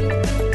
you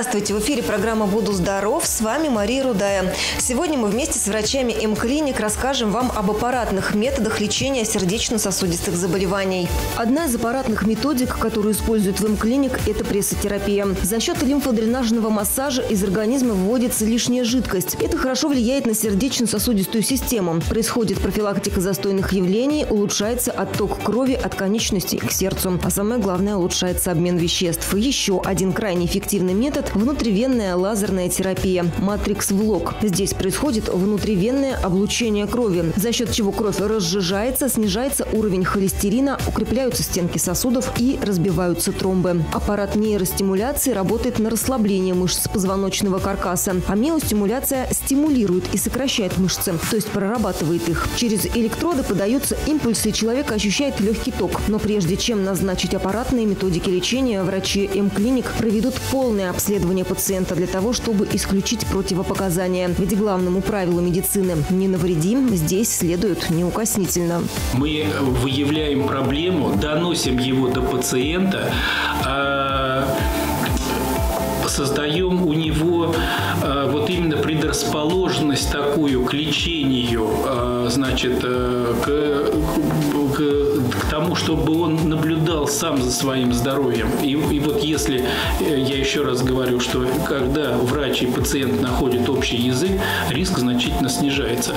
Здравствуйте, в эфире программа «Буду здоров». С вами Мария Рудая. Сегодня мы вместе с врачами М-клиник расскажем вам об аппаратных методах лечения сердечно-сосудистых заболеваний. Одна из аппаратных методик, которую используют в М-клиник, это прессотерапия. За счет лимфодренажного массажа из организма вводится лишняя жидкость. Это хорошо влияет на сердечно-сосудистую систему. Происходит профилактика застойных явлений, улучшается отток крови от конечностей к сердцу. А самое главное, улучшается обмен веществ. Еще один крайне эффективный метод внутривенная лазерная терапия «Матрикс Влог». Здесь происходит внутривенное облучение крови, за счет чего кровь разжижается, снижается уровень холестерина, укрепляются стенки сосудов и разбиваются тромбы. Аппарат нейростимуляции работает на расслабление мышц позвоночного каркаса, а миостимуляция стимулирует и сокращает мышцы, то есть прорабатывает их. Через электроды подаются импульсы, и человек ощущает легкий ток. Но прежде чем назначить аппаратные методики лечения, врачи М-клиник проведут полное обследование обследование пациента для того, чтобы исключить противопоказания. Ведь главному правилу медицины «не навредим» здесь следует неукоснительно. Мы выявляем проблему, доносим его до пациента, а создаем у него а, вот именно предрасположенность такую к лечению, а, значит, э, к, к, к тому, чтобы он наблюдал сам за своим здоровьем. И, и вот если, э, я еще раз говорю, что когда врач и пациент находят общий язык, риск значительно снижается.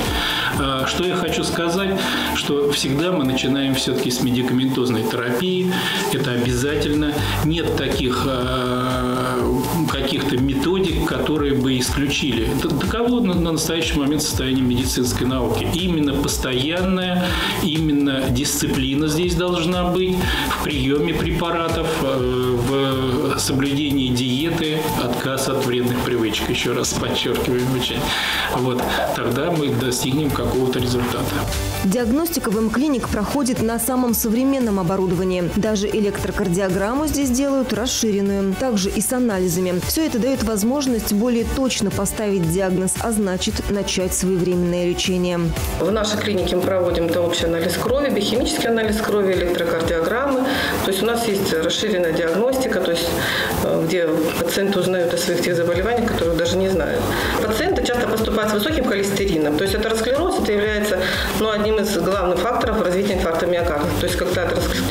А, что я хочу сказать, что всегда мы начинаем все-таки с медикаментозной терапии. Это обязательно. Нет таких каких-то методик, которые бы исключили. Таково на, на настоящий момент состояние медицинской науки. Именно постоянная, именно дисциплина здесь должна быть в приеме препаратов, э, в соблюдении диеты, отказ от вредных привычек. Еще раз подчеркиваю очень. Вот. Тогда мы достигнем какого-то результата. Диагностика в М-клиник проходит на самом современном оборудовании. Даже электрокардиограмму здесь делают расширенную. Также и с анализами. Все это дает возможность более точно поставить диагноз, а значит начать своевременное лечение. В нашей клинике мы проводим это общий анализ крови, биохимический анализ крови, электрокардиограммы. То есть у нас есть расширенная диагностика, то есть где пациенты узнают о своих тех заболеваниях, которые даже не знают. Пациенты часто поступают с высоким холестерином. То есть это атеросклероз, это является ну, одним из главных факторов развития инфаркта миокарда. То есть когда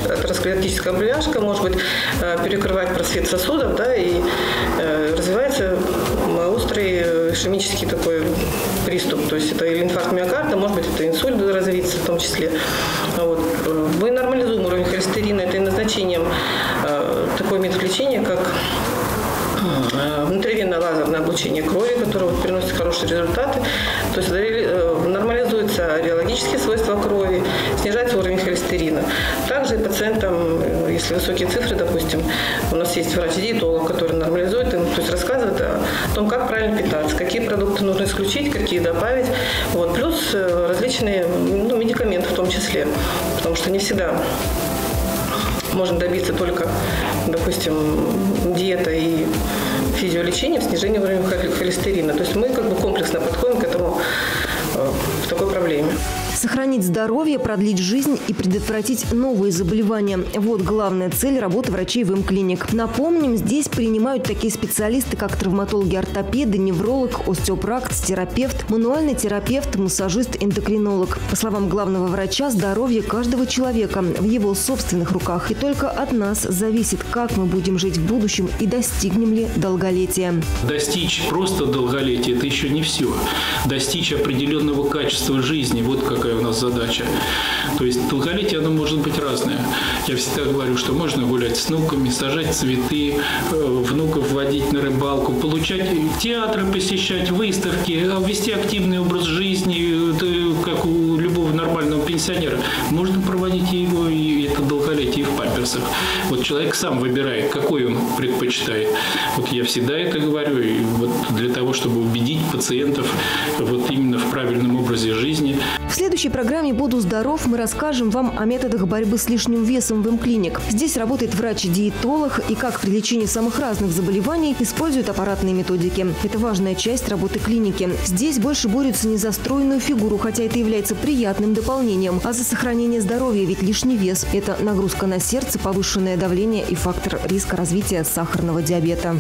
атеросклеротическая бляшка может быть э, перекрывать просвет сосудов, да, и Э, развивается острый ишемический такой приступ. То есть это или инфаркт миокарда, может быть, это инсульт развиться в том числе. Вот. Мы нормализуем уровень холестерина этой назначением э, метод лечения, как э, внутривенное лазерное облучение крови, которое приносит хорошие результаты. То есть нормализуются реологические свойства крови, снижается уровень холестерина. Также пациентам, если высокие цифры, допустим, у нас есть врач-диетолог, который нормализует им, то есть рассказывает о том, как правильно питаться, какие продукты нужно исключить, какие добавить. Вот. Плюс э, различные ну, медикаменты в том числе, потому что не всегда можно добиться только, допустим, диета и физиолечения, снижения уровня холестерина. То есть мы как бы комплексно подходим к этому, э, к такой проблеме. Сохранить здоровье, продлить жизнь и предотвратить новые заболевания. Вот главная цель работы врачей в М-клиник. Напомним, здесь принимают такие специалисты, как травматологи-ортопеды, невролог, остеопракт, терапевт, мануальный терапевт, массажист, эндокринолог. По словам главного врача, здоровье каждого человека в его собственных руках. И только от нас зависит, как мы будем жить в будущем и достигнем ли долголетия. Достичь просто долголетия – это еще не все. Достичь определенного качества жизни – вот какая такая у нас задача. То есть долголетие, оно может быть разное. Я всегда говорю, что можно гулять с внуками, сажать цветы, э, внуков водить на рыбалку, получать театры посещать, выставки, вести активный образ жизни, как у любого нормального пенсионера. Можно проводить его, и это долголетие в памперсах. Вот человек сам выбирает, какой он предпочитает. Вот я всегда это говорю, и вот для того, чтобы убедить пациентов вот именно в правильном образе жизни. В следующей программе «Буду здоров» мы расскажем вам о методах борьбы с лишним весом в МКлиник. Здесь работает врач-диетолог и как при лечении самых разных заболеваний использует аппаратные методики. Это важная часть работы клиники. Здесь больше борются не за стройную фигуру, хотя это является приятным дополнением, а за сохранение здоровья, ведь лишний вес – это нагрузка на сердце, повышенное давление и фактор риска развития сахарного диабета.